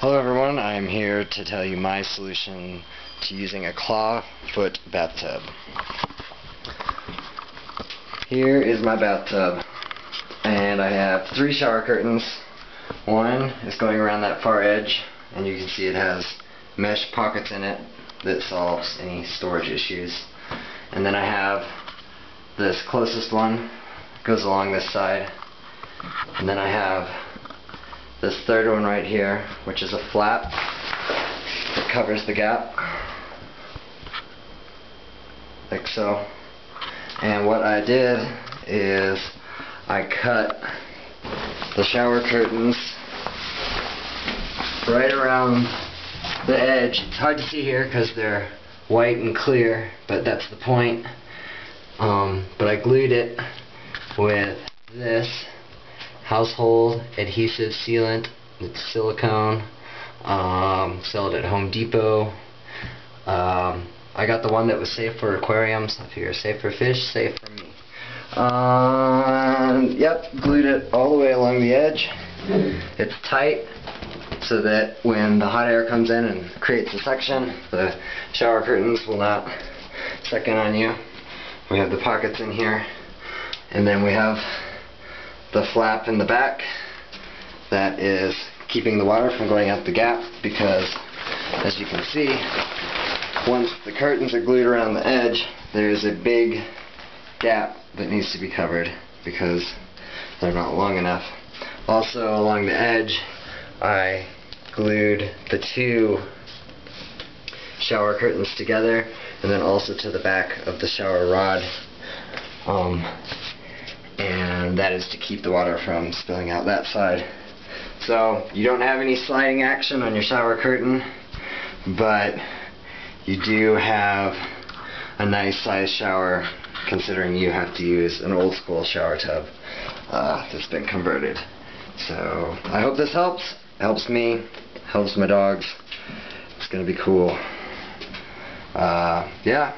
Hello everyone, I'm here to tell you my solution to using a claw foot bathtub. Here is my bathtub and I have three shower curtains. One is going around that far edge and you can see it has mesh pockets in it that solves any storage issues. And then I have this closest one goes along this side and then I have this third one right here, which is a flap that covers the gap, like so. And what I did is I cut the shower curtains right around the edge. It's hard to see here because they're white and clear, but that's the point. Um, but I glued it with this household adhesive sealant. It's silicone. Um, sell it at Home Depot. Um, I got the one that was safe for aquariums. I figure safe for fish, safe for me. Um, yep, glued it all the way along the edge. It's tight so that when the hot air comes in and creates a suction, the shower curtains will not suck in on you. We have the pockets in here, and then we have the flap in the back that is keeping the water from going out the gap because as you can see once the curtains are glued around the edge there's a big gap that needs to be covered because they're not long enough. Also along the edge I glued the two shower curtains together and then also to the back of the shower rod um, and that is to keep the water from spilling out that side. So you don't have any sliding action on your shower curtain, but you do have a nice size shower considering you have to use an old school shower tub uh, that's been converted. So I hope this helps. Helps me, helps my dogs. It's to be cool. Uh, yeah.